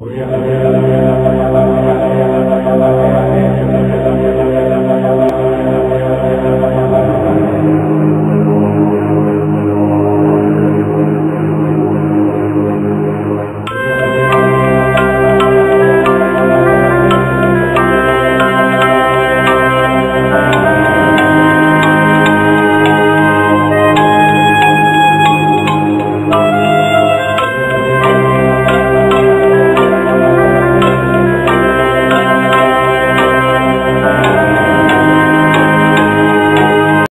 Hoy